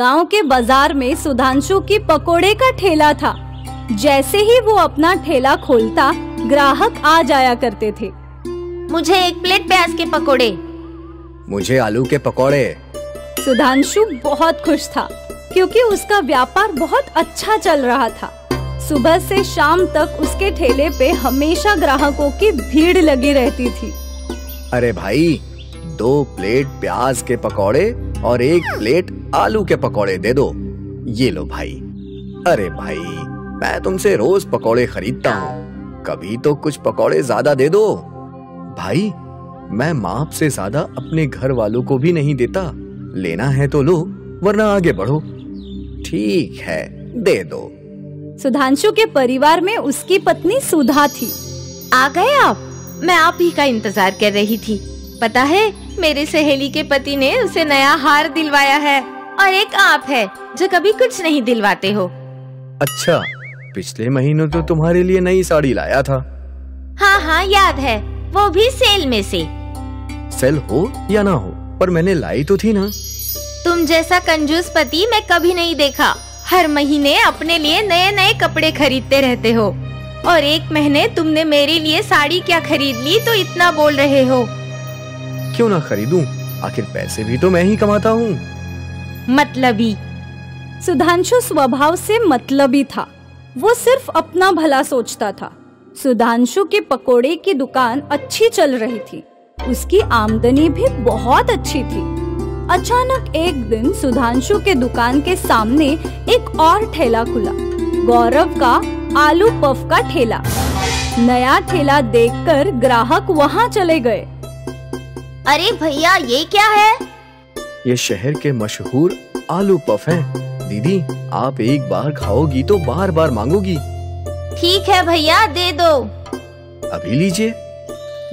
गाँव के बाज़ार में सुधांशु की पकोड़े का ठेला था। जैसे ही वो अपना ठेला खोलता ग्राहक आ जाया करते थे। मुझे एक प्लेट प्याज के पकोड़े। मुझे आलू के पकौड़े। सुधांशु बहुत खुश था क्योंकि उसका व्यापार बहुत अच्छा चल रहा था। सुबह से शाम तक उसके ठेले पे हमेशा ग्राहकों की भीड़ लगी रहती थी। अरे भाई दो प्लेट प्याज के पकौड़े? और एक प्लेट आलू के पकौड़े दे दो। ये लो भाई। अरे भाई, मैं तुमसे रोज पकौड़े खरीदता हूँ। कभी तो कुछ पकौड़े ज़्यादा दे दो। भाई, मैं माप से ज़्यादा अपने घर वालों को भी नहीं देता। लेना है तो लो, वरना आगे बढ़ो। ठीक है, दे दो। सुधांशु के परिवार में उसकी पत्नी सुधा थी। आ गए आप? मैं आप ही का इंतज़ार कर रही थी। पता है मेरी सहेली के पति ने उसे नया हार दिलवाया है और एक आप है जो कभी कुछ नहीं दिलवाते हो। अच्छा पिछले महीनों तो तुम्हारे लिए नई साड़ी लाया था। हाँ हाँ याद है वो भी सेल में से। सेल हो या ना हो पर मैंने लाई तो थी ना। तुम जैसा कंजूस पति मैं कभी नहीं देखा। हर महीने अपने लिए नए नए कपड़े खरीदते रहते हो। और एक महीने तुमने मेरे लिए साड़ी क्या खरीद ली तो इतना बोल रहे हो। क्यों ना खरीदूं? आखिर पैसे भी तो मैं ही कमाता हूँ। मतलबी। सुधांशु स्वभाव से मतलबी था। वो सिर्फ़ अपना भला सोचता था। सुधांशु की पकोड़े की दुकान अच्छी चल रही थी। उसकी आमदनी भी बहुत अच्छी थी। अचानक एक दिन सुधांशु के दुकान के सामने एक और ठेला खुला। गौरव का आलू पफ का ठेला। नया ठेला देखकर ग्राहक वहाँ चले गए। अरे भैया ये क्या है? ये शहर के मशहूर आलू पफ हैं। दीदी आप एक बार खाओगी तो बार बार मांगोगी। ठीक है भैया दे दो। अभी लीजिए।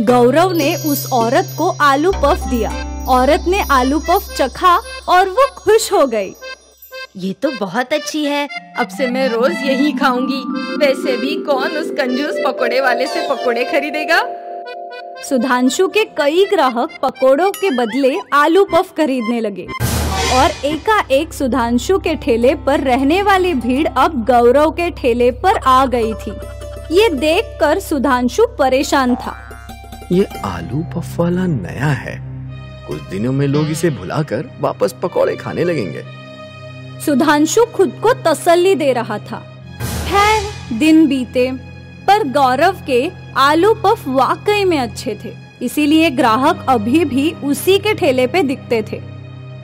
गौरव ने उस औरत को आलू पफ दिया। औरत ने आलू पफ चखा और वो खुश हो गई। ये तो बहुत अच्छी है। अब से मैं रोज यही खाऊँगी। वैसे भी कौन उस कंजूस पकोड़े वाले से पकोड़े खरीदेगा? सुधांशु के कई ग्राहक पकोड़ों के बदले आलू पफ खरीदने लगे। और एकाएक सुधांशु के ठेले पर रहने वाली भीड़ अब गौरव के ठेले पर आ गई थी। ये देखकर सुधांशु परेशान था। ये आलू पफ वाला नया है। कुछ दिनों में लोग इसे भुलाकर वापस पकौड़े खाने लगेंगे। सुधांशु खुद को तसल्ली दे रहा था। खैर दिन बीते। पर गौरव के आलू पफ वाकई में अच्छे थे। इसीलिए ग्राहक अभी भी उसी के ठेले पे दिखते थे।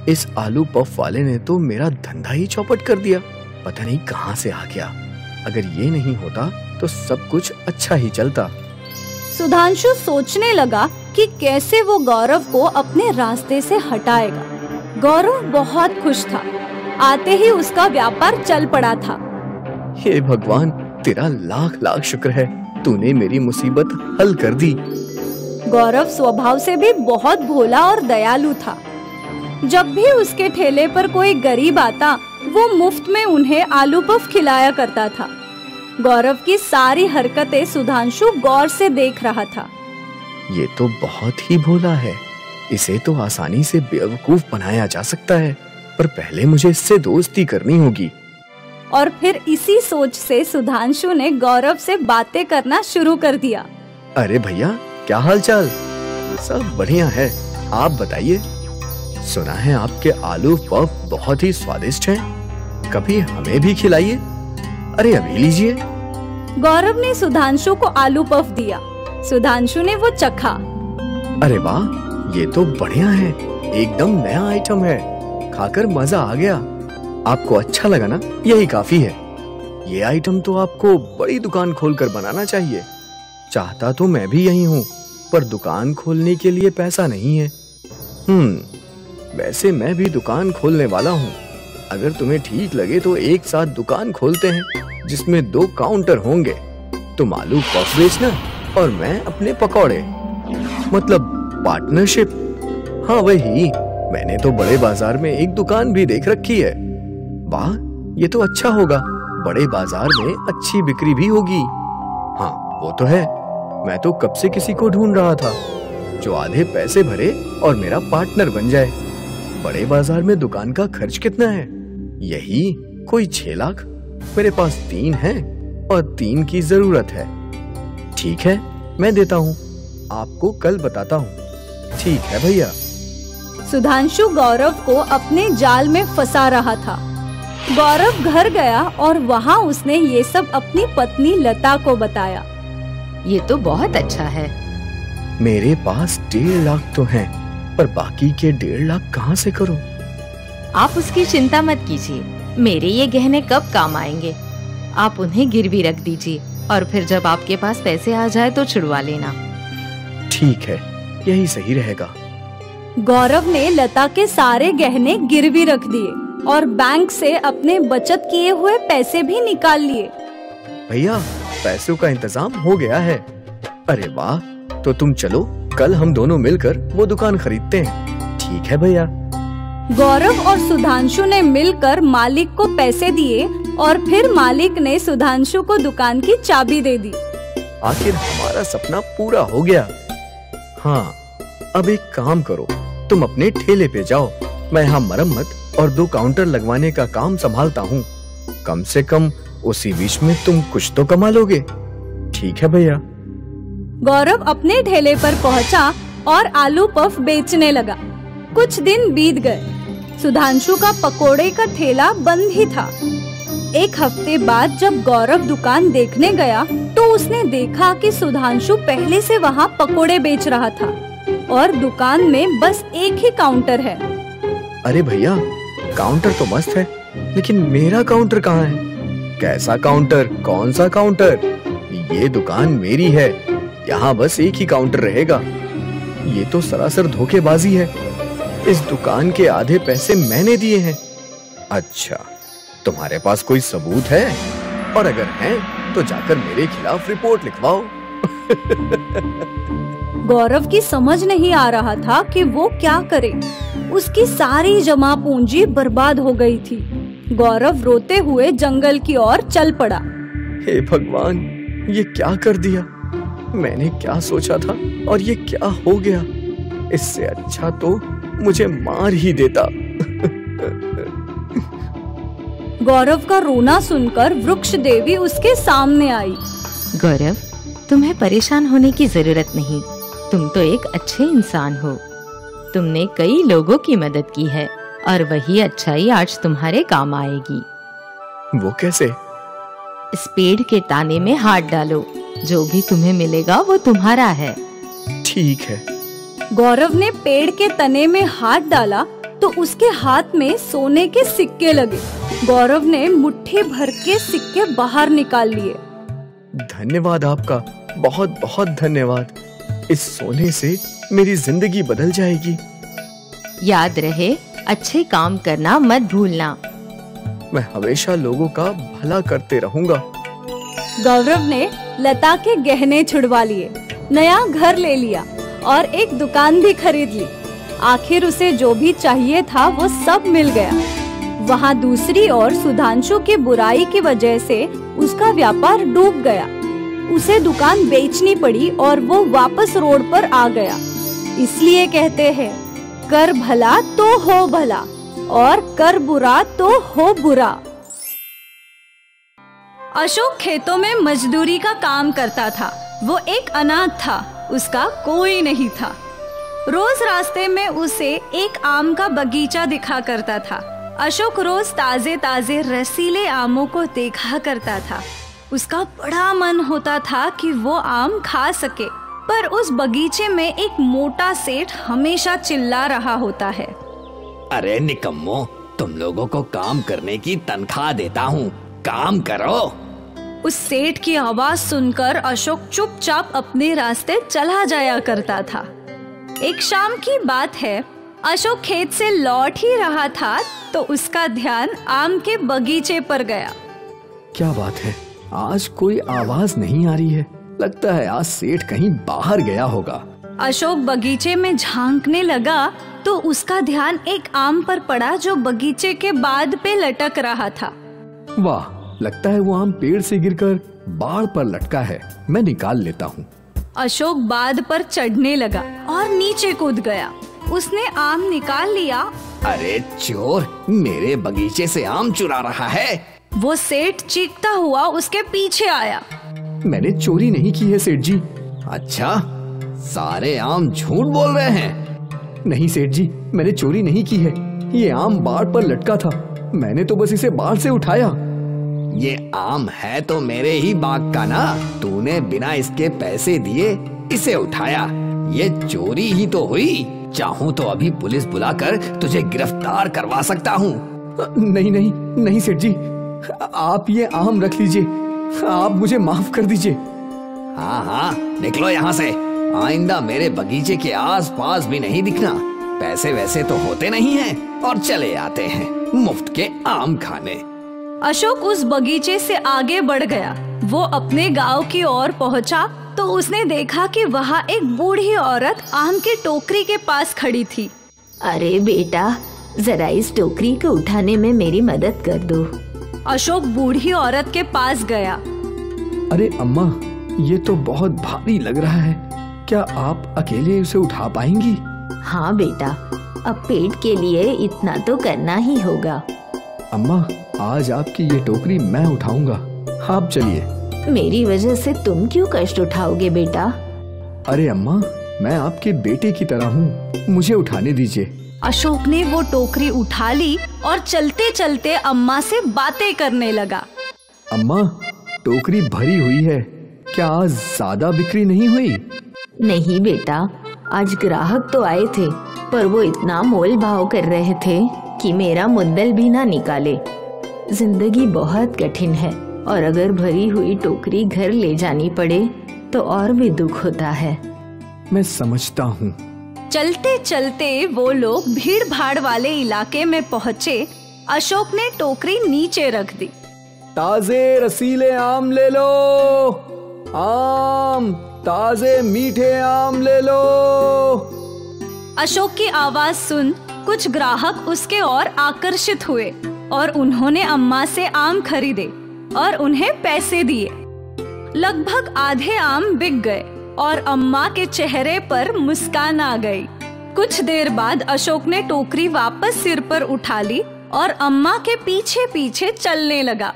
इस आलू पफ वाले ने तो मेरा धंधा ही चौपट कर दिया। पता नहीं कहाँ से आ गया। अगर ये नहीं होता तो सब कुछ अच्छा ही चलता। सुधांशु सोचने लगा कि कैसे वो गौरव को अपने रास्ते से हटाएगा। गौरव बहुत खुश था। आते ही उसका व्यापार चल पड़ा था। हे भगवान तेरा लाख लाख शुक्र है। तूने मेरी मुसीबत हल कर दी। गौरव स्वभाव से भी बहुत भोला और दयालु था। जब भी उसके ठेले पर कोई गरीब आता वो मुफ़्त में उन्हें आलू पफ खिलाया करता था। गौरव की सारी हरकतें सुधांशु गौर से देख रहा था। ये तो बहुत ही भोला है। इसे तो आसानी से बेवकूफ़ बनाया जा सकता है पर पहले मुझे इससे दोस्ती करनी होगी। और फिर इसी सोच से सुधांशु ने गौरव से बातें करना शुरू कर दिया। अरे भैया क्या हाल चाल सब बढ़िया है। आप बताइए। सुना है आपके आलू पफ बहुत ही स्वादिष्ट हैं। कभी हमें भी खिलाइए। अरे अभी लीजिए। गौरव ने सुधांशु को आलू पफ दिया। सुधांशु ने वो चखा। अरे वाह ये तो बढ़िया है। एकदम नया आइटम है। खाकर मज़ा आ गया। आपको अच्छा लगा ना? यही काफ़ी है। ये आइटम तो आपको बड़ी दुकान खोलकर बनाना चाहिए। चाहता तो मैं भी यही हूँ, पर दुकान खोलने के लिए पैसा नहीं है। हम्म वैसे मैं भी दुकान खोलने वाला हूँ। अगर तुम्हें ठीक लगे तो एक साथ दुकान खोलते हैं, जिसमें दो काउंटर होंगे। तुम आलू पफ बेचना और मैं अपने पकौड़े। मतलब पार्टनरशिप हाँ वही। मैंने तो बड़े बाज़ार में एक दुकान भी देख रखी है। वाह, ये तो अच्छा होगा। बड़े बाज़ार में अच्छी बिक्री भी होगी। हाँ वो तो है। मैं तो कब से किसी को ढूंढ रहा था। जो आधे पैसे भरे और मेरा पार्टनर बन जाए। बड़े बाज़ार में दुकान का खर्च कितना है? यही कोई छह लाख? मेरे पास तीन है और तीन की ज़रूरत है। ठीक है, मैं देता हूँ। आपको कल बताता हूँ। ठीक है भैया। सुधांशु गौरव को अपने जाल में फंसा रहा था। गौरव घर गया और वहाँ उसने ये सब अपनी पत्नी लता को बताया। ये तो बहुत अच्छा है। मेरे पास डेढ़ लाख तो हैं, पर बाकी के डेढ़ लाख कहाँ से करूँ? आप उसकी चिंता मत कीजिए। मेरे ये गहने कब काम आएँगे? आप उन्हें गिरवी रख दीजिए और फिर जब आपके पास पैसे आ जाए तो छुड़वा लेना। ठीक है यही सही रहेगा। गौरव ने लता के सारे गहने गिरवी रख दिए। और बैंक से अपने बचत किए हुए पैसे भी निकाल लिए। भैया पैसों का इंतज़ाम हो गया है। अरे वाह तो तुम चलो कल हम दोनों मिलकर वो दुकान खरीदते हैं। ठीक है भैया। गौरव और सुधांशु ने मिलकर मालिक को पैसे दिए और फिर मालिक ने सुधांशु को दुकान की चाबी दे दी। आखिर हमारा सपना पूरा हो गया। हाँ अब एक काम करो तुम अपने ठेले पे जाओ मैं यहाँ मरम्मत और दो काउंटर लगवाने का काम संभालता हूँ। कम से कम उसी बीच में तुम कुछ तो कमा लोगे। ठीक है भैया। गौरव अपने ठेले पर पहुँचा और आलू पफ बेचने लगा। कुछ दिन बीत गए। सुधांशु का पकोड़े का ठेला बंद ही था। एक हफ़्ते बाद जब गौरव दुकान देखने गया तो उसने देखा कि सुधांशु पहले से वहाँ पकोड़े बेच रहा था और दुकान में बस एक ही काउंटर है। अरे भैया काउंटर तो मस्त है, लेकिन मेरा काउंटर कहाँ है? कैसा काउंटर? कौन सा काउंटर? ये दुकान मेरी है, यहाँ बस एक ही काउंटर रहेगा। ये तो सरासर धोखेबाजी है। इस दुकान के आधे पैसे मैंने दिए हैं। अच्छा तुम्हारे पास कोई सबूत है? और अगर है तो जाकर मेरे खिलाफ रिपोर्ट लिखवाओ। गौरव की समझ नहीं आ रहा था कि वो क्या करे। उसकी सारी जमा पूंजी बर्बाद हो गई थी। गौरव रोते हुए जंगल की ओर चल पड़ा। हे भगवान ये क्या कर दिया? मैंने क्या सोचा था और ये क्या हो गया? इससे अच्छा तो मुझे मार ही देता। गौरव का रोना सुनकर वृक्ष देवी उसके सामने आई। गौरव तुम्हें परेशान होने की ज़रूरत नहीं। तुम तो एक अच्छे इंसान हो। तुमने कई लोगों की मदद की है और वही अच्छाई आज तुम्हारे काम आएगी। वो कैसे? इस पेड़ के ताने में हाथ डालो। जो भी तुम्हें मिलेगा वो तुम्हारा है। ठीक है। गौरव ने पेड़ के तने में हाथ डाला तो उसके हाथ में सोने के सिक्के लगे। गौरव ने मुट्ठी भर के सिक्के बाहर निकाल लिए। धन्यवाद आपका। बहुत बहुत धन्यवाद। इस सोने से मेरी ज़िंदगी बदल जाएगी। याद रहे अच्छे काम करना मत भूलना। मैं हमेशा लोगों का भला करते रहूँगा। गौरव ने लता के गहने छुड़वा लिए नया घर ले लिया और एक दुकान भी खरीद ली। आखिर उसे जो भी चाहिए था वो सब मिल गया। वहाँ दूसरी ओर सुधांशु की बुराई की वजह से उसका व्यापार डूब गया। उसे दुकान बेचनी पड़ी और वो वापस रोड पर आ गया। इसलिए कहते हैं, कर भला तो हो भला, और कर बुरा तो हो बुरा. अशोक खेतों में मजदूरी का काम करता था। वो एक अनाथ था, उसका कोई नहीं था। रोज रास्ते में उसे एक आम का बगीचा दिखा करता था। अशोक रोज ताजे ताजे रसीले आमों को देखा करता था। उसका बड़ा मन होता था कि वो आम खा सके। पर उस बगीचे में एक मोटा सेठ हमेशा चिल्ला रहा होता है। अरे निकम्मो तुम लोगों को काम करने की तनख्वाह देता हूँ। काम करो। उस सेठ की आवाज़ सुनकर अशोक चुपचाप अपने रास्ते चला जाया करता था। एक शाम की बात है अशोक खेत से लौट ही रहा था तो उसका ध्यान आम के बगीचे पर गया। क्या बात है? आज कोई आवाज़ नहीं आ रही है। लगता है आज सेठ कहीं बाहर गया होगा। अशोक बगीचे में झांकने लगा तो उसका ध्यान एक आम पर पड़ा जो बगीचे के बाद पे लटक रहा था। वाह लगता है वो आम पेड़ से गिरकर बाढ़ पर लटका है। मैं निकाल लेता हूँ। अशोक बाद पर चढ़ने लगा और नीचे कूद गया। उसने आम निकाल लिया। अरे चोर मेरे बगीचे से आम चुरा रहा है। वो सेठ चीखता हुआ उसके पीछे आया। मैंने चोरी नहीं की है सेठ जी। अच्छा सारे आम झूठ बोल रहे हैं। नहीं सेठ जी मैंने चोरी नहीं की है। ये आम बाढ़ पर लटका था। मैंने तो बस इसे बाढ़ से उठाया। ये आम है तो मेरे ही बाग का ना? तूने बिना इसके पैसे दिए इसे उठाया। ये चोरी ही तो हुई। चाहूँ तो अभी पुलिस बुलाकर तुझे गिरफ़्तार करवा सकता हूँ। नहीं नहीं नहीं सेठ जी। आप ये आम रख लीजिए। आप मुझे माफ़ कर दीजिए। हाँ हाँ निकलो यहाँ से। आइंदा मेरे बगीचे के आस पास भी नहीं दिखना। पैसे वैसे तो होते नहीं हैं और चले आते हैं मुफ़्त के आम खाने। अशोक उस बगीचे से आगे बढ़ गया। वो अपने गाँव की ओर पहुँचा तो उसने देखा कि वहाँ एक बूढ़ी औरत आम की टोकरी के पास खड़ी थी। अरे बेटा जरा इस टोकरी को उठाने में मेरी मदद कर दो। अशोक बूढ़ी औरत के पास गया। अरे अम्मा ये तो बहुत भारी लग रहा है। क्या आप अकेले उसे उठा पाएँगी? हाँ बेटा अब पेट के लिए इतना तो करना ही होगा। अम्मा आज आपकी ये टोकरी मैं उठाऊँगा। आप चलिए। मेरी वजह से तुम क्यों कष्ट उठाओगे बेटा? अरे अम्मा मैं आपके बेटे की तरह हूँ। मुझे उठाने दीजिए। अशोक ने वो टोकरी उठा ली और चलते चलते अम्मा से बातें करने लगा। अम्मा टोकरी भरी हुई है। क्या आज ज़्यादा बिक्री नहीं हुई? नहीं बेटा आज ग्राहक तो आए थे पर वो इतना मोल भाव कर रहे थे कि मेरा मुद्दल भी ना निकाले। ज़िंदगी बहुत कठिन है और अगर भरी हुई टोकरी घर ले जानी पड़े तो और भी दुख होता है। मैं समझता हूँ। चलते चलते वो लोग भीड़ भाड़ वाले इलाके में पहुँचे अशोक ने टोकरी नीचे रख दी। ताजे रसीले आम ले लो आम ताजे मीठे आम ले लो। अशोक की आवाज़ सुन कुछ ग्राहक उसके और आकर्षित हुए और उन्होंने अम्मा से आम खरीदे और उन्हें पैसे दिए। लगभग आधे आम बिक गए। और अम्मा के चेहरे पर मुस्कान आ गई। कुछ देर बाद अशोक ने टोकरी वापस सिर पर उठा ली और अम्मा के पीछे पीछे चलने लगा।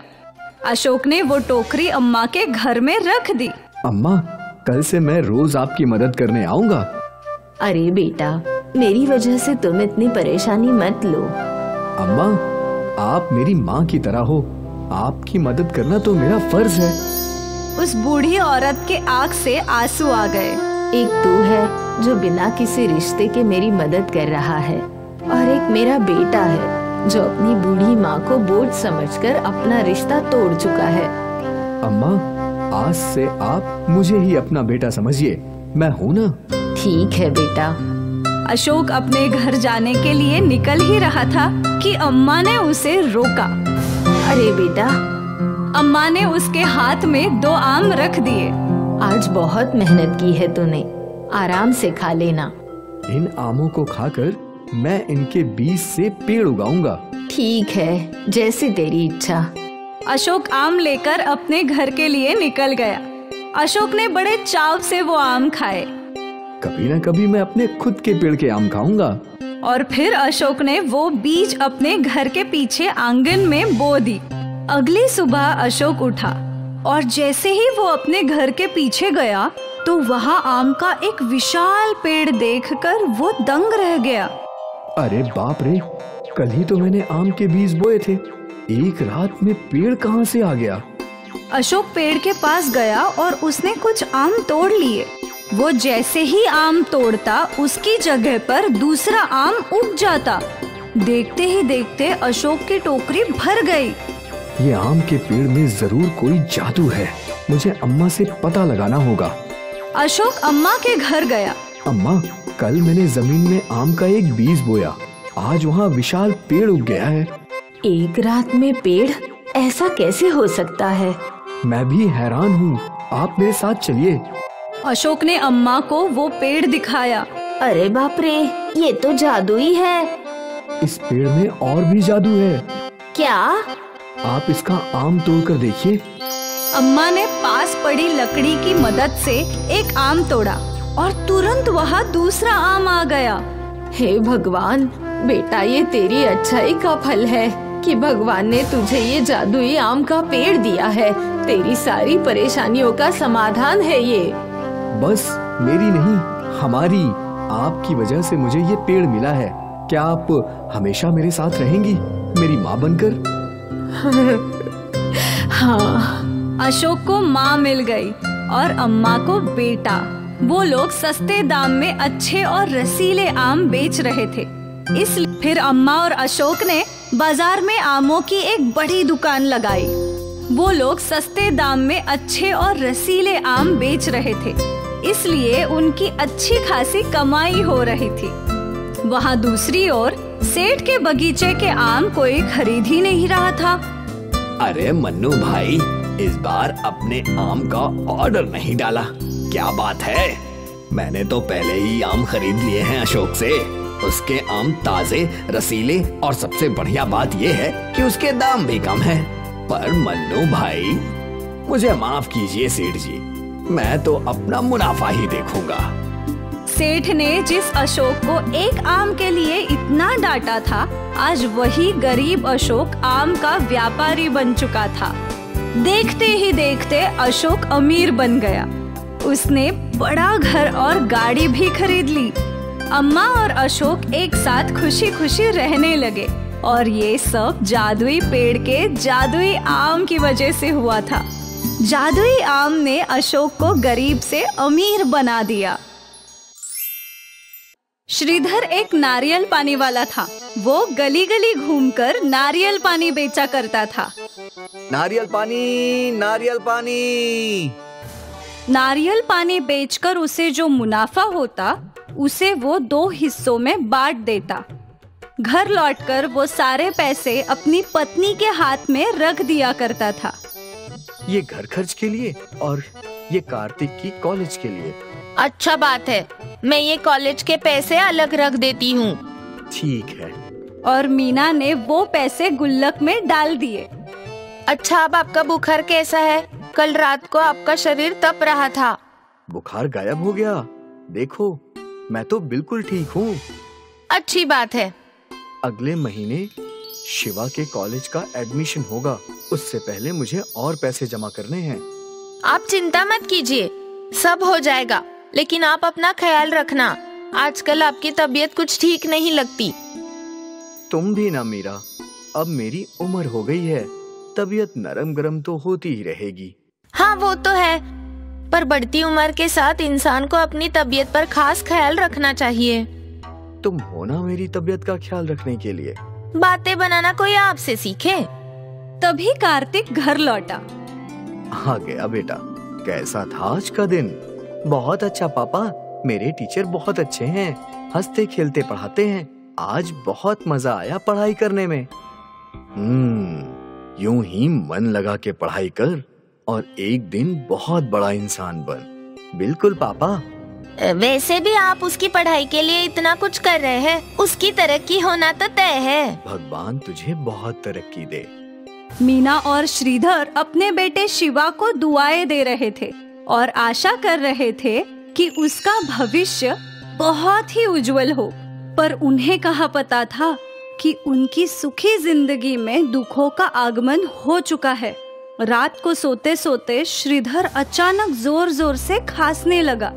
अशोक ने वो टोकरी अम्मा के घर में रख दी। अम्मा कल से मैं रोज आपकी मदद करने आऊँगा। अरे बेटा मेरी वजह से तुम इतनी परेशानी मत लो। अम्मा आप मेरी माँ की तरह हो। आपकी मदद करना तो मेरा फ़र्ज़ है। उस बूढ़ी औरत के आँख से आँसू आ गए। एक तू है जो बिना किसी रिश्ते के मेरी मदद कर रहा है और एक मेरा बेटा है जो अपनी बूढ़ी माँ को बोझ समझकर अपना रिश्ता तोड़ चुका है। अम्मा आज से आप मुझे ही अपना बेटा समझिए। मैं हूँ ना? ठीक है बेटा। अशोक अपने घर जाने के लिए निकल ही रहा था कि अम्मा ने उसे रोका। अरे बेटा अम्मा ने उसके हाथ में दो आम रख दिए। आज बहुत मेहनत की है तूने। आराम से खा लेना। इन आमों को खाकर मैं इनके बीज से पेड़ उगाऊँगा। ठीक है जैसी तेरी इच्छा। अशोक आम लेकर अपने घर के लिए निकल गया। अशोक ने बड़े चाव से वो आम खाए। कभी ना कभी मैं अपने खुद के पेड़ के आम खाऊँगा। और फिर अशोक ने वो बीज अपने घर के पीछे आँगन में बो दी। अगली सुबह अशोक उठा और जैसे ही वो अपने घर के पीछे गया तो वहाँ आम का एक विशाल पेड़ देखकर वो दंग रह गया। अरे बाप रे कल ही तो मैंने आम के बीज बोए थे। एक रात में पेड़ कहाँ से आ गया? अशोक पेड़ के पास गया और उसने कुछ आम तोड़ लिए। वो जैसे ही आम तोड़ता उसकी जगह पर दूसरा आम उग जाता। देखते ही देखते अशोक की टोकरी भर गई। ये आम के पेड़ में ज़रूर कोई जादू है। मुझे अम्मा से पता लगाना होगा। अशोक अम्मा के घर गया। अम्मा कल मैंने ज़मीन में आम का एक बीज बोया। आज वहाँ विशाल पेड़ उग गया है। एक रात में पेड़ ऐसा कैसे हो सकता है? मैं भी हैरान हूँ। आप मेरे साथ चलिए। अशोक ने अम्मा को वो पेड़ दिखाया। अरे बाप रे ये तो जादू ही है। इस पेड़ में और भी जादू है। क्या? आप इसका आम तोड़कर देखिए। अम्मा ने पास पड़ी लकड़ी की मदद से एक आम तोड़ा और तुरंत वहाँ दूसरा आम आ गया। हे भगवान बेटा ये तेरी अच्छाई का फल है कि भगवान ने तुझे ये जादुई आम का पेड़ दिया है। तेरी सारी परेशानियों का समाधान है ये। बस मेरी नहीं हमारी। आपकी वजह से मुझे ये पेड़ मिला है। क्या आप हमेशा मेरे साथ रहेंगी? मेरी माँ बनकर? हाँ अशोक को माँ मिल गई और अम्मा को बेटा। वो लोग सस्ते दाम में अच्छे और रसीले आम बेच रहे थे। इसलिए फिर अम्मा और अशोक ने बाज़ार में आमों की एक बड़ी दुकान लगाई। वो लोग सस्ते दाम में अच्छे और रसीले आम बेच रहे थे। इसलिए उनकी अच्छी खासी कमाई हो रही थी। वहाँ दूसरी ओर सेठ के बगीचे के आम कोई खरीद ही नहीं रहा था। अरे मन्नू भाई, इस बार अपने आम का ऑर्डर नहीं डाला। क्या बात है? मैंने तो पहले ही आम खरीद लिए हैं अशोक से। उसके आम ताजे, रसीले और सबसे बढ़िया बात यह है कि उसके दाम भी कम है। पर मन्नू भाई, मुझे माफ़ कीजिए सेठ जी, मैं तो अपना मुनाफा ही देखूँगा। सेठ ने जिस अशोक को एक आम के लिए इतना डांटा था, आज वही गरीब अशोक आम का व्यापारी बन चुका था। देखते ही देखते अशोक अमीर बन गया। उसने बड़ा घर और गाड़ी भी खरीद ली। अम्मा और अशोक एक साथ खुशी खुशी रहने लगे और ये सब जादुई पेड़ के जादुई आम की वजह से हुआ था। जादुई आम ने अशोक को गरीब से अमीर बना दिया। श्रीधर एक नारियल पानी वाला था। वो गली गली घूमकर नारियल पानी बेचा करता था। नारियल पानी नारियल पानी। नारियल पानी बेचकर उसे जो मुनाफा होता उसे वो दो हिस्सों में बांट देता। घर लौटकर वो सारे पैसे अपनी पत्नी के हाथ में रख दिया करता था। ये घर खर्च के लिए और ये कार्तिक की कॉलेज के लिए। अच्छा बात है। मैं ये कॉलेज के पैसे अलग रख देती हूँ। ठीक है। और मीना ने वो पैसे गुल्लक में डाल दिए। अच्छा अब आपका बुखार कैसा है? कल रात को आपका शरीर तप रहा था। बुखार गायब हो गया। देखो मैं तो बिल्कुल ठीक हूँ। अच्छी बात है। अगले महीने शिवा के कॉलेज का एडमिशन होगा। उससे पहले मुझे और पैसे जमा करने हैं। आप चिंता मत कीजिए सब हो जाएगा। लेकिन आप अपना ख्याल रखना। आजकल आपकी तबीयत कुछ ठीक नहीं लगती। तुम भी ना मीरा। अब मेरी उम्र हो गई है। तबीयत नरम गरम तो होती ही रहेगी। हाँ वो तो है। पर बढ़ती उम्र के साथ इंसान को अपनी तबीयत पर खास ख्याल रखना चाहिए। तुम हो ना मेरी तबीयत का ख्याल रखने के लिए। बातें बनाना कोई आपसे सीखे। तभी कार्तिक घर लौटा। आ गया बेटा। कैसा था आज का दिन? बहुत अच्छा पापा। मेरे टीचर बहुत अच्छे हैं। हँसते खेलते पढ़ाते हैं। आज बहुत मज़ा आया पढ़ाई करने में। हम्म यूँ ही मन लगा के पढ़ाई कर और एक दिन बहुत बड़ा इंसान बन। बिल्कुल पापा। वैसे भी आप उसकी पढ़ाई के लिए इतना कुछ कर रहे हैं। उसकी तरक्की होना तो तय है। भगवान तुझे बहुत तरक्की दे। मीना और श्रीधर अपने बेटे शिवा को दुआएँ दे रहे थे। और आशा कर रहे थे कि उसका भविष्य बहुत ही उज्जवल हो। पर उन्हें कहा पता था कि उनकी सुखी ज़िंदगी में दुखों का आगमन हो चुका है। रात को सोते सोते श्रीधर अचानक ज़ोर ज़ोर से खांसने लगा।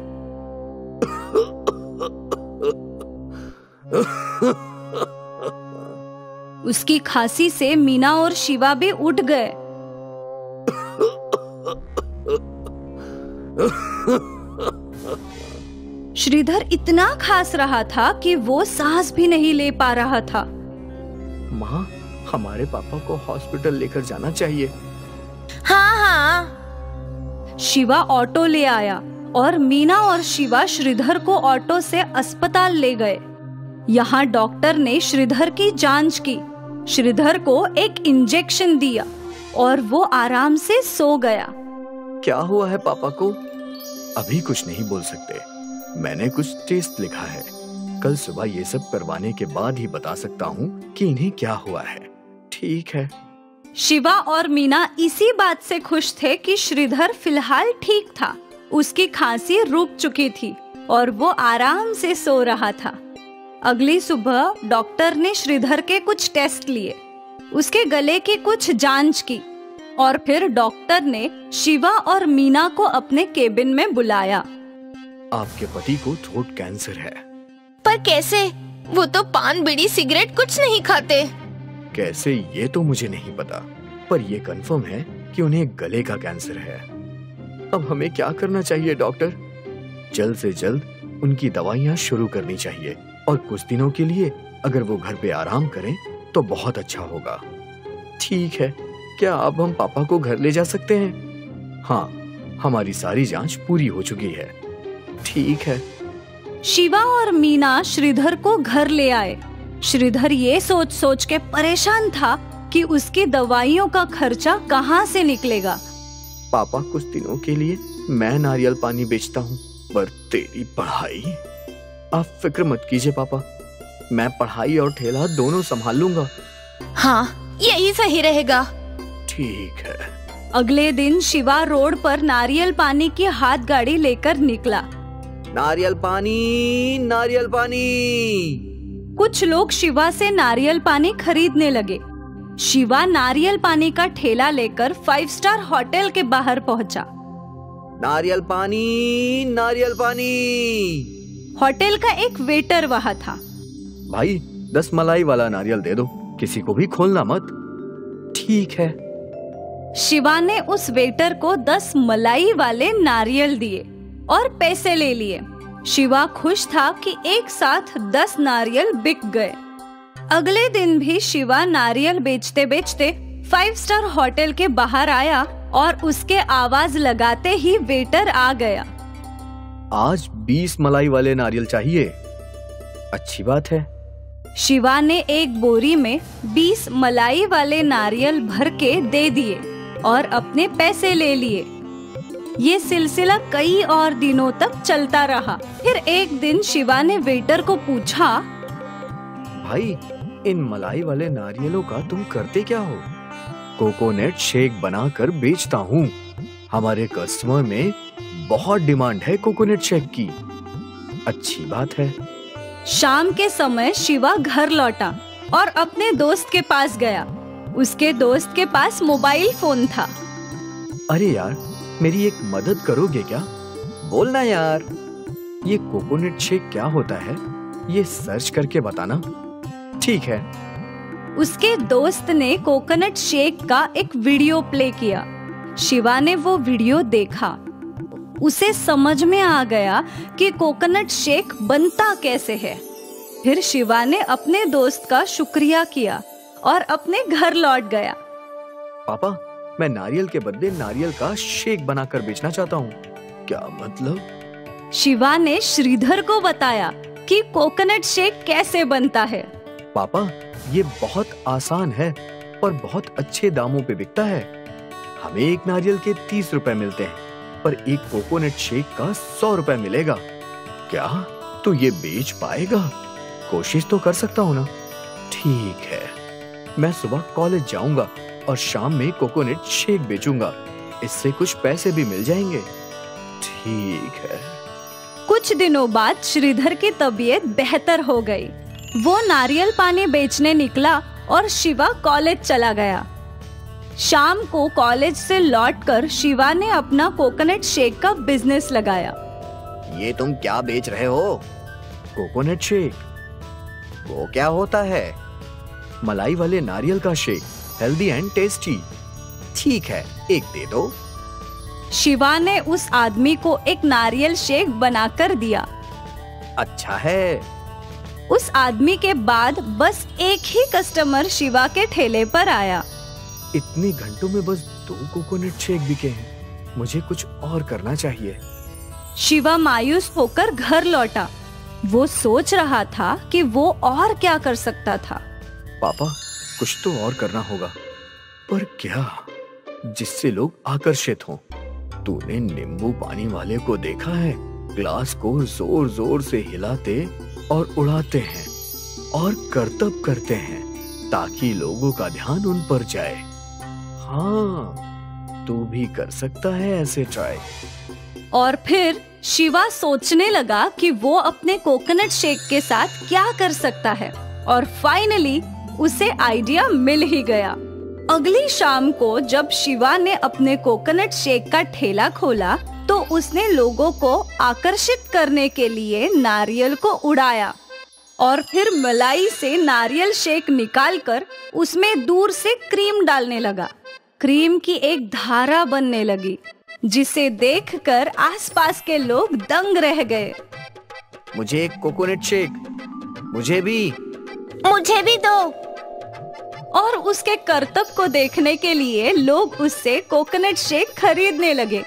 उसकी खांसी से मीना और शिवा भी उठ गए। श्रीधर इतना खास रहा था कि वो सांस भी नहीं ले पा रहा था। माँ हमारे पापा को हॉस्पिटल लेकर जाना चाहिए। हाँ हाँ। शिवा ऑटो ले आया और मीना और शिवा श्रीधर को ऑटो से अस्पताल ले गए। यहाँ डॉक्टर ने श्रीधर की जाँच की। श्रीधर को एक इंजेक्शन दिया और वो आराम से सो गया। क्या हुआ है पापा को? अभी कुछ नहीं बोल सकते। मैंने कुछ टेस्ट लिखा है। कल सुबह ये सब करवाने के बाद ही बता सकता हूँ कि इन्हें क्या हुआ है। ठीक है। शिवा और मीना इसी बात से खुश थे कि श्रीधर फ़िलहाल ठीक था। उसकी खांसी रुक चुकी थी और वो आराम से सो रहा था। अगली सुबह डॉक्टर ने श्रीधर के कुछ टेस्ट लिए। उसके गले की कुछ जाँच की। और फिर डॉक्टर ने शिवा और मीना को अपने केबिन में बुलाया। आपके पति को थ्रोट कैंसर है। पर कैसे? वो तो पान बीड़ी सिगरेट कुछ नहीं खाते। कैसे? ये तो मुझे नहीं पता। पर ये कंफर्म है कि उन्हें गले का कैंसर है। अब हमें क्या करना चाहिए डॉक्टर? जल्द से जल्द उनकी दवाइयाँ शुरू करनी चाहिए। और कुछ दिनों के लिए अगर वो घर पे आराम करें तो बहुत अच्छा होगा। ठीक है। क्या अब हम पापा को घर ले जा सकते हैं? हाँ हमारी सारी जाँच पूरी हो चुकी है। ठीक है। शिवा और मीना श्रीधर को घर ले आए। श्रीधर ये सोच सोच के परेशान था कि उसकी दवाइयों का खर्चा कहाँ से निकलेगा। पापा कुछ दिनों के लिए मैं नारियल पानी बेचता हूँ पर तेरी पढ़ाई? आप फ़िक्र मत कीजिए पापा। मैं पढ़ाई और ठेला दोनों संभाल लूँगा। हाँ यही सही रहेगा। ठीक है। अगले दिन शिवा रोड पर नारियल पानी की हाथ गाड़ी लेकर निकला। नारियल पानी नारियल पानी। कुछ लोग शिवा से नारियल पानी खरीदने लगे। शिवा नारियल पानी का ठेला लेकर फाइव स्टार होटल के बाहर पहुँचा। नारियल पानी नारियल पानी। होटल का एक वेटर वहाँ था। भाई दस मलाई वाला नारियल दे दो। किसी को भी खोलना मत। ठीक है। शिवा ने उस वेटर को दस मलाई वाले नारियल दिए और पैसे ले लिए। शिवा खुश था कि एक साथ दस नारियल बिक गए। अगले दिन भी शिवा नारियल बेचते बेचते फाइव स्टार होटल के बाहर आया और उसके आवाज़ लगाते ही वेटर आ गया। आज बीस मलाई वाले नारियल चाहिए। अच्छी बात है। शिवा ने एक बोरी में बीस मलाई वाले नारियल भर के दे दिए। और अपने पैसे ले लिए। ये सिलसिला कई और दिनों तक चलता रहा। फिर एक दिन शिवा ने वेटर को पूछा भाई इन मलाई वाले नारियलों का तुम करते क्या हो? कोकोनट शेक बनाकर बेचता हूँ। हमारे कस्टमर में बहुत डिमांड है कोकोनट शेक की। अच्छी बात है। शाम के समय शिवा घर लौटा और अपने दोस्त के पास गया। उसके दोस्त के पास मोबाइल फ़ोन था। अरे यार मेरी एक मदद करोगे क्या? बोलना यार। ये कोकोनट शेक क्या होता है? ये सर्च करके बताना। ठीक है। उसके दोस्त ने कोकोनट शेक का एक वीडियो प्ले किया। शिवा ने वो वीडियो देखा। उसे समझ में आ गया कि कोकोनट शेक बनता कैसे है। फिर शिवा ने अपने दोस्त का शुक्रिया किया। और अपने घर लौट गया। पापा मैं नारियल के बदले नारियल का शेक बनाकर बेचना चाहता हूँ। क्या मतलब? शिवा ने श्रीधर को बताया कि कोकोनट शेक कैसे बनता है। पापा ये बहुत आसान है और बहुत अच्छे दामों पे बिकता है। हमें एक नारियल के तीस रुपए मिलते हैं पर एक कोकोनट शेक का सौ रुपए मिलेगा। क्या तो ये बेच पाएगा? कोशिश तो कर सकता हूँ ना? ठीक है। मैं सुबह कॉलेज जाऊँगा और शाम में कोकोनट शेक बेचूँगा। इससे कुछ पैसे भी मिल जाएँगे। ठीक है। कुछ दिनों बाद श्रीधर की तबीयत बेहतर हो गई। वो नारियल पानी बेचने निकला और शिवा कॉलेज चला गया। शाम को कॉलेज से लौटकर शिवा ने अपना कोकोनट शेक का बिज़नेस लगाया। ये तुम क्या बेच रहे हो? कोकोनट शेक वो क्या होता है? मलाई वाले नारियल का शेक हेल्दी एंड टेस्टी ठीक है एक दे दो। शिवा ने उस आदमी को एक नारियल शेक बनाकर दिया। अच्छा है। उस आदमी के बाद बस एक ही कस्टमर शिवा के ठेले पर आया। इतने घंटों में बस दो कोकोनट शेक बिके हैं। मुझे कुछ और करना चाहिए। शिवा मायूस होकर घर लौटा। वो सोच रहा था कि वो और क्या कर सकता था। पापा, कुछ तो और करना होगा। पर क्या? जिससे लोग आकर्षित हों। तूने नींबू पानी वाले को देखा है? ग्लास को ज़ोर ज़ोर से हिलाते और उड़ाते हैं और करतब करते हैं ताकि लोगों का ध्यान उन पर जाए। हाँ तू भी कर सकता है ऐसे ट्राई। और फिर शिवा सोचने लगा कि वो अपने कोकोनट शेक के साथ क्या कर सकता है। और फाइनली उसे आइडिया मिल ही गया। अगली शाम को जब शिवा ने अपने कोकोनट शेक का ठेला खोला तो उसने लोगों को आकर्षित करने के लिए नारियल को उड़ाया और फिर मलाई से नारियल शेक निकालकर उसमें दूर से क्रीम डालने लगा। क्रीम की एक धारा बनने लगी, जिसे देखकर आसपास के लोग दंग रह गए। मुझे एक कोकोनट शेक मुझे भी। मुझे भी दो। और उसके करतब को देखने के लिए लोग उससे कोकोनट शेक खरीदने लगे।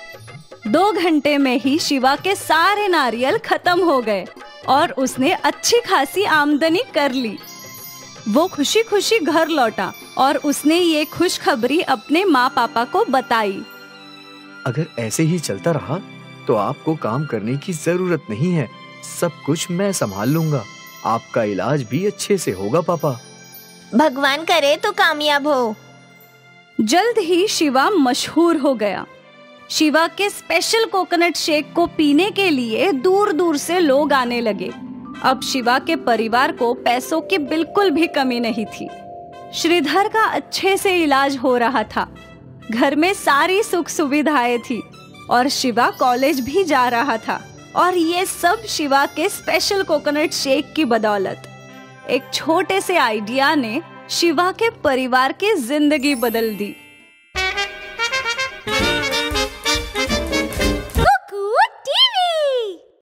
दो घंटे में ही शिवा के सारे नारियल खत्म हो गए और उसने अच्छी खासी आमदनी कर ली। वो खुशी खुशी घर लौटा और उसने ये खुशखबरी अपने माँ पापा को बताई। अगर ऐसे ही चलता रहा तो आपको काम करने की ज़रूरत नहीं है। सब कुछ मैं संभाल लूँगा। आपका इलाज भी अच्छे से होगा पापा। भगवान करे तो कामयाब हो। जल्द ही शिवा मशहूर हो गया। शिवा के स्पेशल कोकोनट शेक को पीने के लिए दूर दूर से लोग आने लगे। अब शिवा के परिवार को पैसों की बिल्कुल भी कमी नहीं थी। श्रीधर का अच्छे से इलाज हो रहा था। घर में सारी सुख सुविधाएँ थी और शिवा कॉलेज भी जा रहा था। और ये सब शिवा के स्पेशल कोकोनट शेक की बदौलत। एक छोटे से आइडिया ने शिवा के परिवार की ज़िंदगी बदल दी।